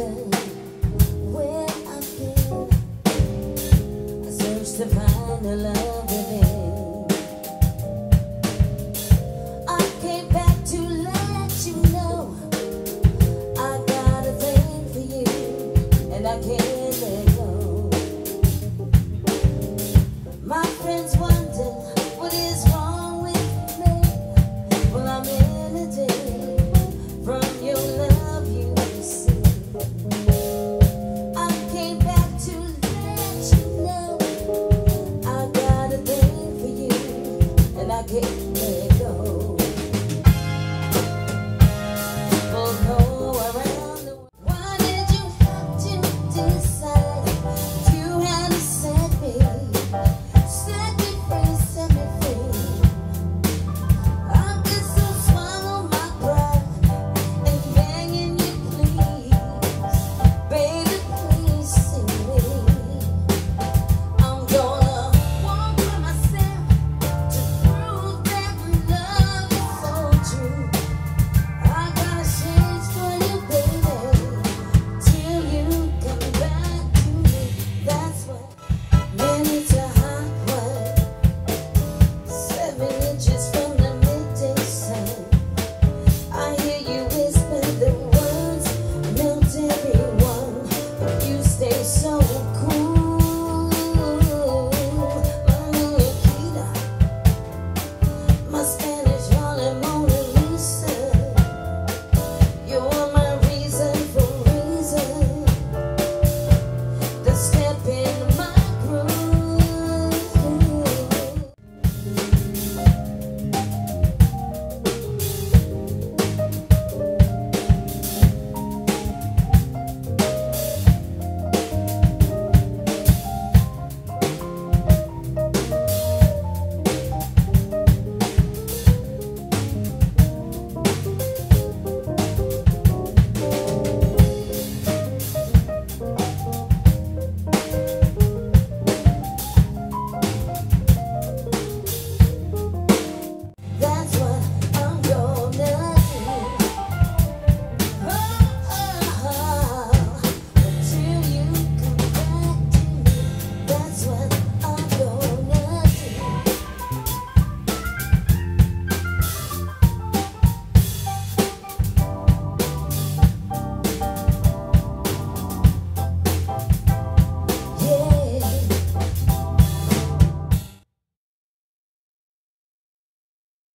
where I've been. I search to find the love within. And